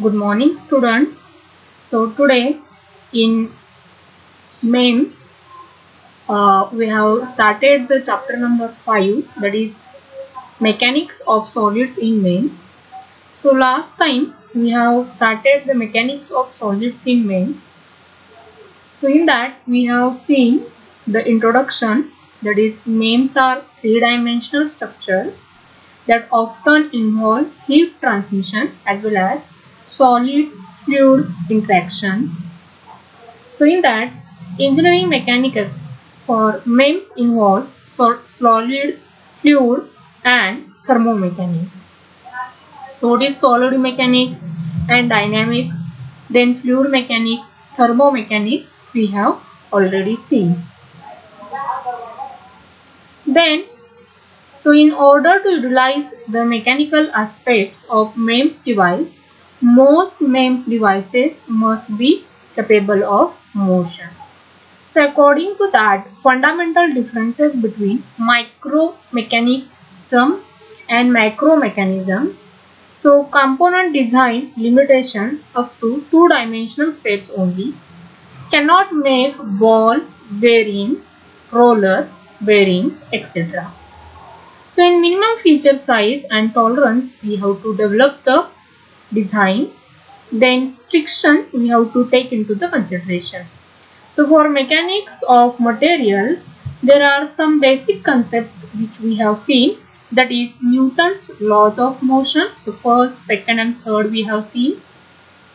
Good morning students. So today in MEMS uh, we have started the chapter number 5 that is mechanics of solids in MEMS. So last time we have started the mechanics of solids in MEMS. So in that we have seen the introduction that is MEMS are three-dimensional structures that often involve heat transmission as well as solid fluid interaction. So in that engineering mechanics for MEMS involves solid, fluid and thermomechanics. So it is solid mechanics and dynamics then fluid mechanics, thermomechanics we have already seen. Then so in order to utilize the mechanical aspects of MEMS device, most MEMS devices must be capable of motion. So according to that, fundamental differences between micromechanisms and macromechanisms. So component design limitations up to two-dimensional shapes only cannot make ball, bearings, roller, bearings, etc. So in minimum feature size and tolerance, we have to develop the design. Then friction we have to take into the consideration. So for mechanics of materials, there are some basic concepts which we have seen that is Newton's laws of motion. So first, second and third we have seen.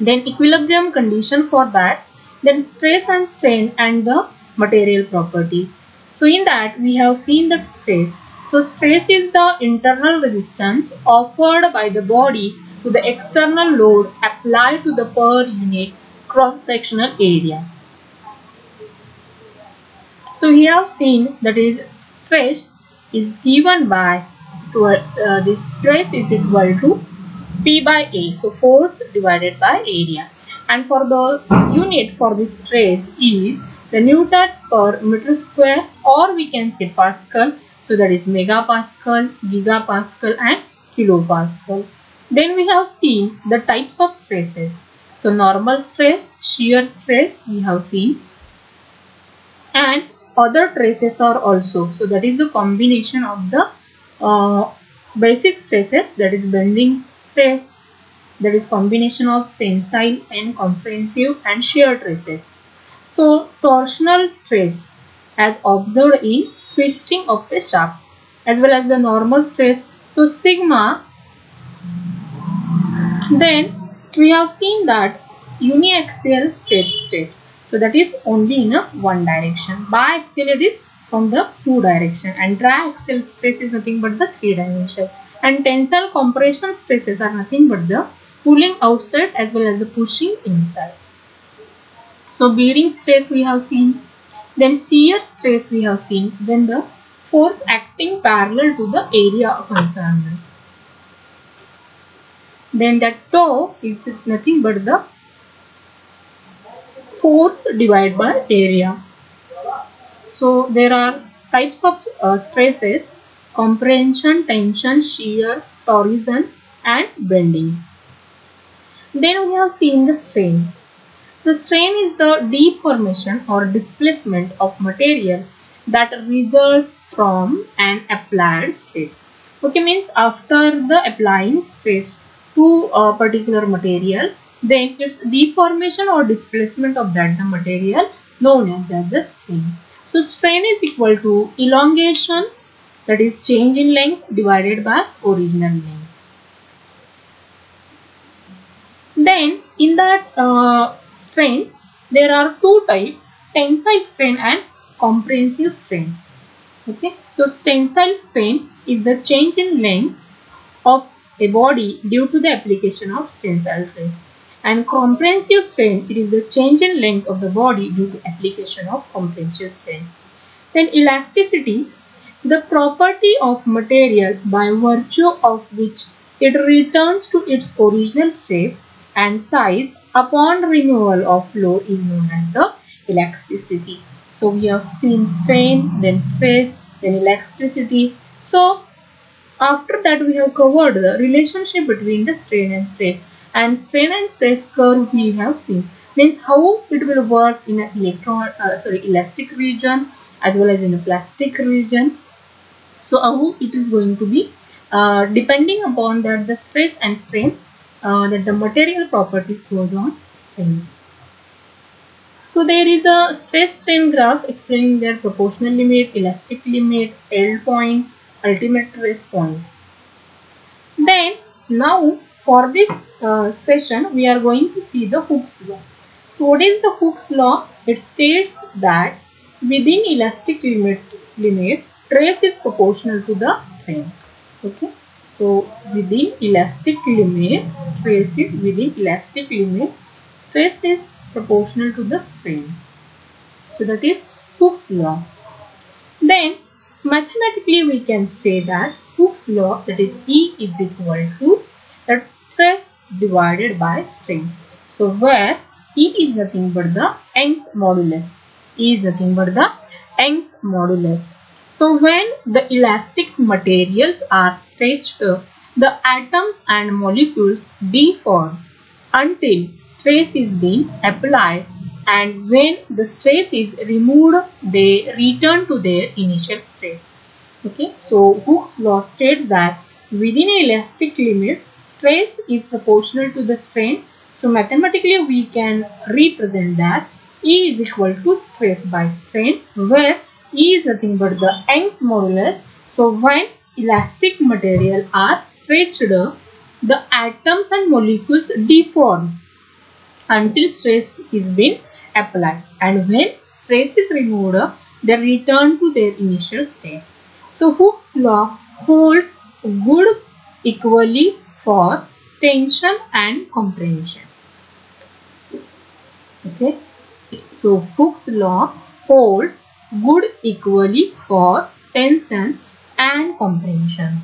Then equilibrium condition for that. Then stress and strain and the material properties. So in that we have seen that stress so stress is the internal resistance offered by the body to the external load applied to the per unit cross-sectional area. So we have seen that is stress is given by to, uh, this stress is equal to P by A. So force divided by area. And for the unit for this stress is the Newton per meter square or we can say Pascal so that is megapascal, gigapascal and kilopascal. Then we have seen the types of stresses. So normal stress, shear stress we have seen and other stresses are also. So that is the combination of the uh, basic stresses that is bending stress that is combination of tensile and compressive and shear stresses. So torsional stress as observed in twisting of the shaft as well as the normal stress. So sigma then we have seen that uniaxial stress. So that is only in a one direction. Biaxial it is from the two direction and triaxial stress is nothing but the three dimension. And tensile compression stresses are nothing but the pulling outside as well as the pushing inside. So bearing stress we have seen then shear stress we have seen when the force acting parallel to the area concerned. Then that tau is nothing but the force divided by area. So there are types of uh, stresses compression, tension, shear, torsion and bending. Then we have seen the strain. So strain is the deformation or displacement of material that results from an applied stress. Okay, means after the applying stress to a particular material, then its deformation or displacement of that the material known as, as the strain. So strain is equal to elongation that is change in length divided by original length. Then in that uh, strain, there are two types, tensile strain and compressive strain. Okay, so tensile strain is the change in length of a body due to the application of tensile stress. And comprehensive strain, it is the change in length of the body due to application of comprehensive strain. Then elasticity, the property of material by virtue of which it returns to its original shape and size upon removal of load is known as the elasticity. So we have seen strain, then stress, then elasticity. So after that we have covered the relationship between the strain and stress and strain and stress curve we have seen. Means how it will work in an electron, uh, sorry, elastic region as well as in a plastic region. So how it is going to be uh, depending upon that the stress and strain uh, that the material properties goes on changing. So there is a stress strain graph explaining their proportional limit, elastic limit, l point, ultimate stress point. Then now for this uh, session we are going to see the Hooke's law. So what is the Hooke's law? It states that within elastic limit, limit stress is proportional to the strain. Okay. So within elastic limit, stress is within elastic limit, stress is proportional to the strain. So that is Hooke's law. Then mathematically we can say that Hooke's law that is E is equal to the stress divided by strain. So where E is nothing but the Young's modulus. E is nothing but the Young's modulus. So when the elastic materials are stretched, uh, the atoms and molecules deform until stress is being applied and when the stress is removed they return to their initial state. Okay, so Hooke's law states that within elastic limit stress is proportional to the strain. So mathematically we can represent that E is equal to stress by strain where E is nothing but the Young's modulus. So when elastic material are stretched, the atoms and molecules deform until stress is being applied and when stress is removed, they return to their initial state. So Hooke's law holds good equally for tension and compression. Okay. So Hooke's law holds good equally for tension and compression.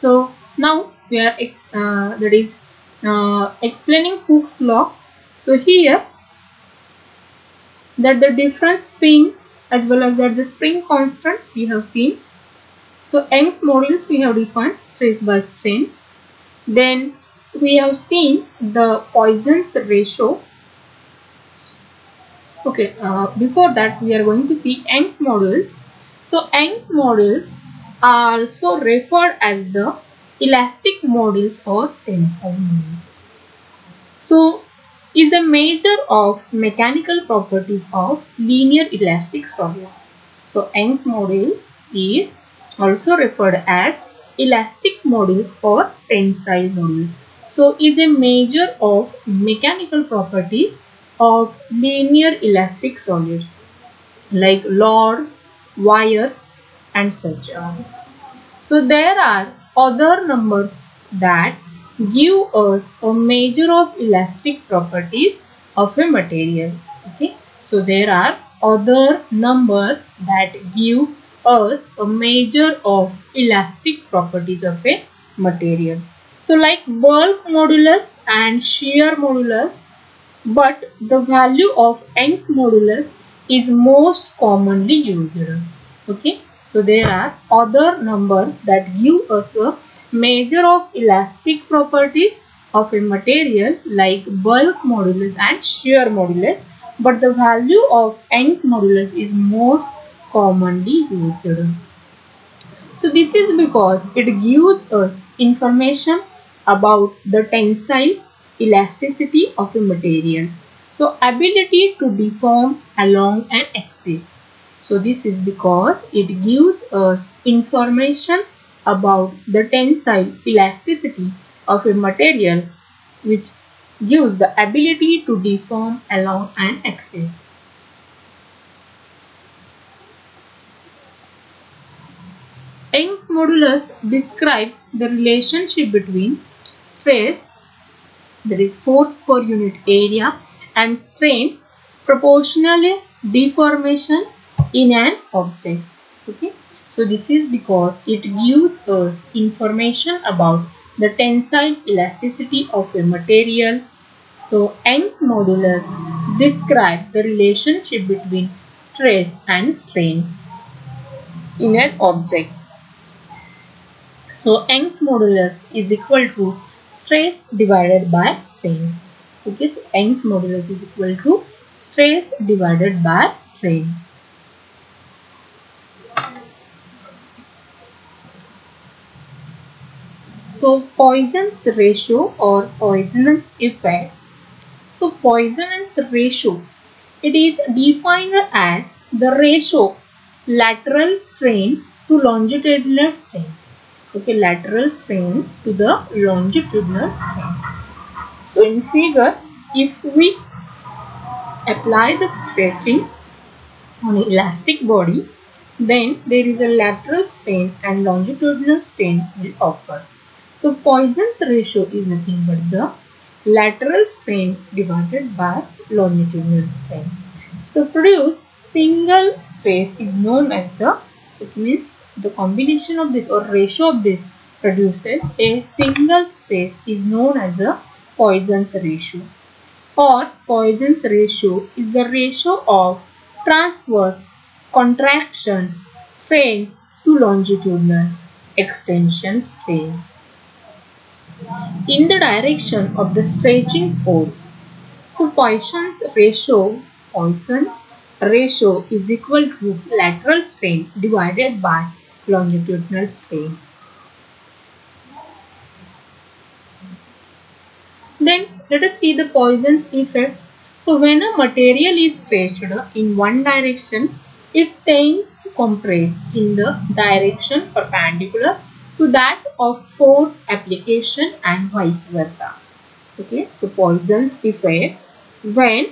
So now we are uh, that is uh, explaining Hooke's law. So here that the different spin as well as that the spring constant we have seen. So Young's modulus we have defined stress by strain. Then we have seen the Poisson's ratio Okay, uh, before that we are going to see Young's modulus. So Young's modulus are also referred as the elastic modulus or tensile modulus. So is a measure of mechanical properties of linear elastic solids. So Young's modulus is also referred as elastic modulus or tensile modulus. So is a measure of mechanical properties of linear elastic solids like rods, wires and such. So there are other numbers that give us a measure of elastic properties of a material. Okay. So there are other numbers that give us a measure of elastic properties of a material. So like bulk modulus and shear modulus but the value of Young's modulus is most commonly used. Okay, so there are other numbers that give us a measure of elastic properties of a material like bulk modulus and shear modulus, but the value of Young's modulus is most commonly used. So this is because it gives us information about the tensile elasticity of a material. So ability to deform along an axis. So this is because it gives us information about the tensile elasticity of a material which gives the ability to deform along an axis. Young's modulus describes the relationship between stress that is force per unit area and strain proportionally deformation in an object okay so this is because it gives us information about the tensile elasticity of a material so Young's modulus describes the relationship between stress and strain in an object so Young's modulus is equal to stress divided by strain. Okay, so Young's modulus is equal to stress divided by strain. So Poisson's ratio or Poisson's effect. So Poisson's ratio, it is defined as the ratio lateral strain to longitudinal strain. Okay, lateral strain to the longitudinal strain. So in figure, if we apply the stretching on elastic body, then there is a lateral strain and longitudinal strain will occur. So Poisson's ratio is nothing but the lateral strain divided by longitudinal strain. So produce single phase is known as the it means the combination of this or ratio of this produces a single phase is known as the Poisson's ratio or Poisson's ratio is the ratio of transverse contraction strain to longitudinal extension strains in the direction of the stretching force. So Poisson's ratio, Poisson's ratio is equal to lateral strain divided by longitudinal strain. Then let us see the Poisson's effect. So when a material is stretched in one direction, it tends to compress in the direction perpendicular to that of force application and vice versa. Okay, so Poisson's effect when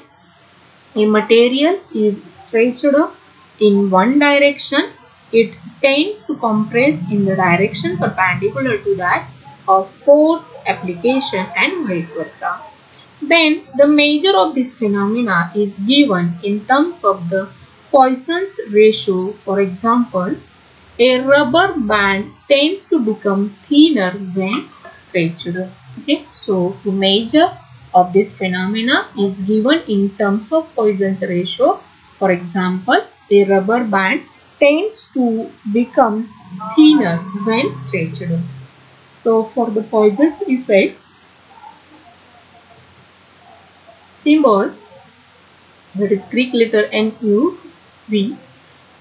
a material is stretched in one direction, it tends to compress in the direction perpendicular to that of force application and vice versa. Then the measure of this phenomena is given in terms of the Poisson's ratio. For example, a rubber band tends to become thinner when stretched. Okay, so the measure of this phenomena is given in terms of Poisson's ratio. For example, a rubber band tends to become thinner when stretched. So for the Poisson's effect, symbol that is Greek letter NU V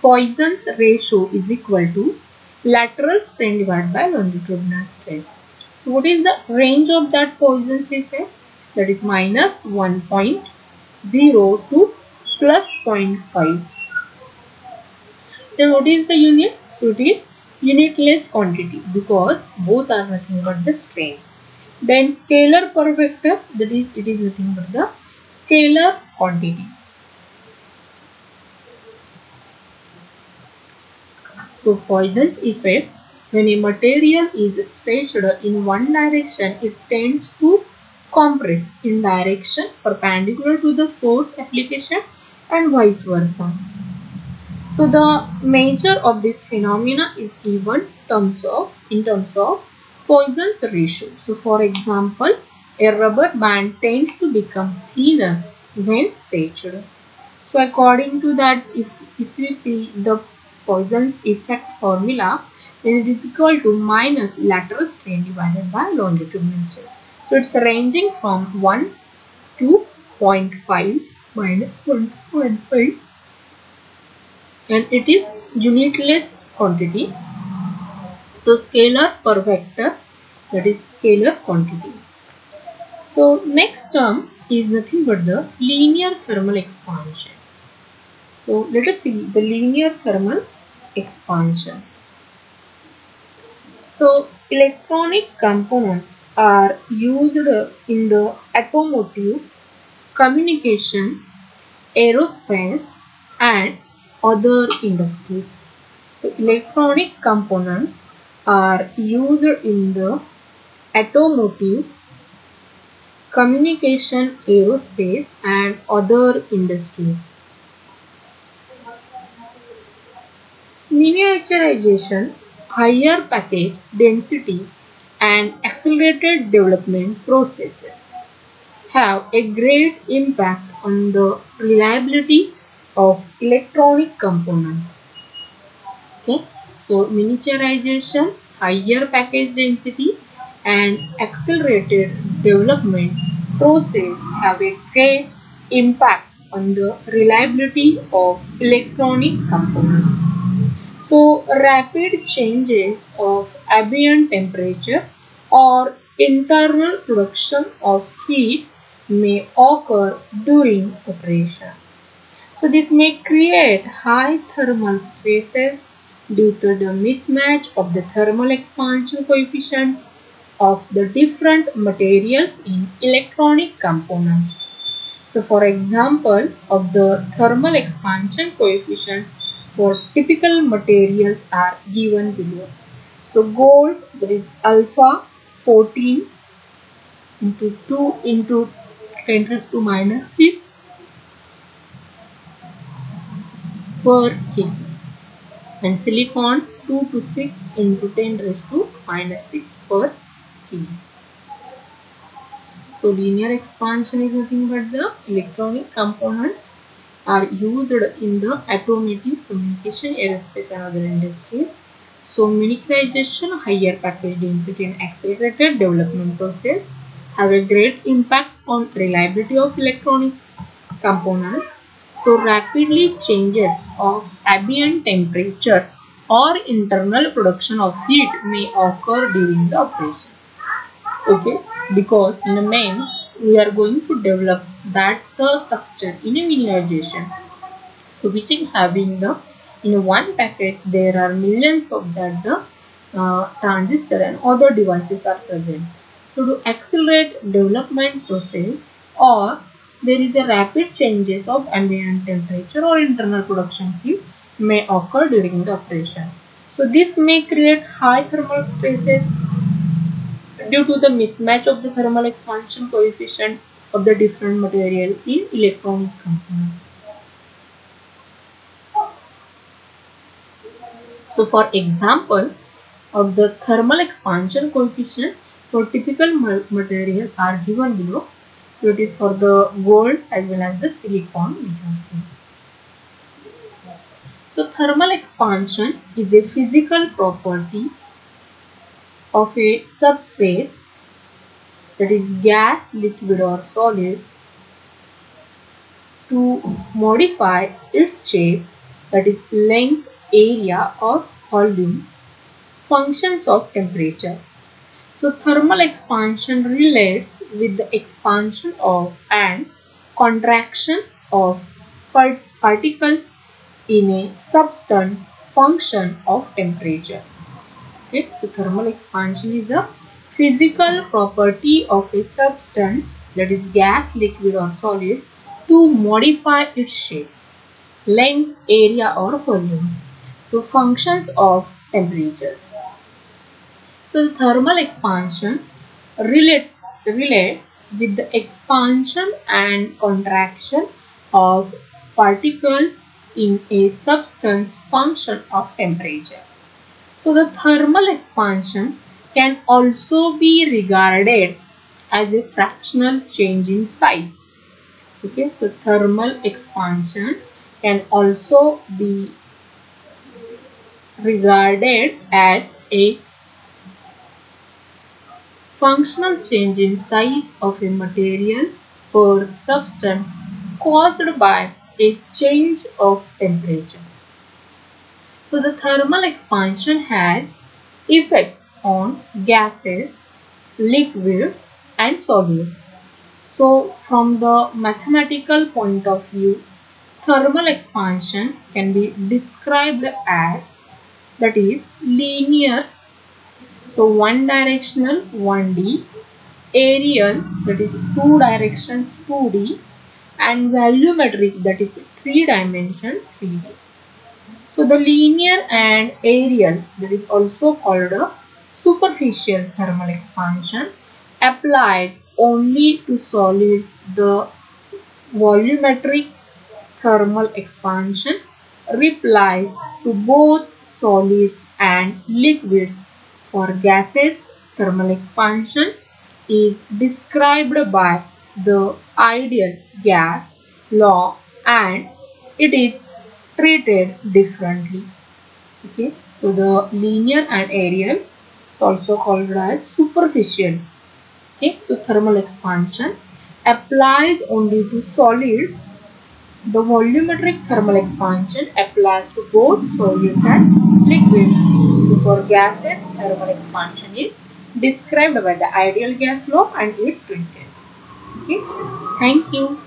Poisson's ratio is equal to lateral strain divided by longitudinal strain. So what is the range of that Poisson's effect? That is minus 1.0 to plus 0.5. Then what is the unit? So it is unitless quantity because both are nothing but the strain. Then scalar per vector that is it is nothing but the scalar quantity. So Poisson's effect when a material is stretched in one direction it tends to compress in direction perpendicular to the force application and vice versa. So the measure of this phenomena is given terms of in terms of Poisson's ratio. So for example, a rubber band tends to become thinner when stretched. So according to that, if, if you see the Poisson's effect formula, then it is equal to minus lateral strain divided by longitudinal strain. So it's ranging from 1 to 0.5 minus 1.5 and it is unitless quantity. So scalar per vector that is scalar quantity. So next term is nothing but the linear thermal expansion. So let us see the linear thermal expansion. So electronic components are used in the automotive, communication, aerospace and other industries. So electronic components are used in the automotive, communication, aerospace and other industries. Miniaturization, higher package density and accelerated development processes have a great impact on the reliability of electronic components. Okay, so miniaturization, higher package density and accelerated development process have a great impact on the reliability of electronic components. So rapid changes of ambient temperature or internal production of heat may occur during operation. So this may create high thermal stresses due to the mismatch of the thermal expansion coefficients of the different materials in electronic components. So for example of the thermal expansion coefficients for typical materials are given below. So gold there is alpha 14 into 2 into 10 raised to minus 6 per kg and silicon 2 to 6 into 10 raised to minus 6 per kg. So linear expansion is nothing but the electronic components are used in the automotive, communication, aerospace and other industries. So miniaturization, higher package density and accelerated development process have a great impact on reliability of electronics components. So rapidly changes of ambient temperature or internal production of heat may occur during the operation. Okay, because in the main we are going to develop that the structure in a miniaturization. So which is having the in one package there are millions of that the uh, transistor and other devices are present. So to accelerate development process or there is a rapid changes of ambient temperature or internal production heat may occur during the operation. So this may create high thermal stresses due to the mismatch of the thermal expansion coefficient of the different material in electronic components. So for example of the thermal expansion coefficient for typical material are given below. So it is for the gold as well as the silicon. So thermal expansion is a physical property of a substrate that is gas, liquid or solid to modify its shape that is length, area or volume functions of temperature. So thermal expansion relates with the expansion of and contraction of particles in a substance function of temperature. Okay, so thermal expansion is a physical property of a substance that is gas, liquid or solid to modify its shape, length, area or volume. So functions of temperature. So the thermal expansion relate, relate with the expansion and contraction of particles in a substance function of temperature. So the thermal expansion can also be regarded as a fractional change in size. Okay, so thermal expansion can also be regarded as a functional change in size of a material or substance caused by a change of temperature. So the thermal expansion has effects on gases, liquids and solids. So from the mathematical point of view, thermal expansion can be described as that is linear. So one directional 1D areal that is two directions 2D and volumetric that is three dimension 3D so the linear and areal that is also called a superficial thermal expansion applies only to solids. The volumetric thermal expansion replies to both solids and liquids. For gases, thermal expansion is described by the ideal gas law and it is treated differently. Okay, so the linear and areal. Is also called as superficial. Okay, so thermal expansion applies only to solids. The volumetric thermal expansion applies to both solids and liquids. So for gases, thermal expansion is described by the ideal gas law and its principle. Okay, thank you.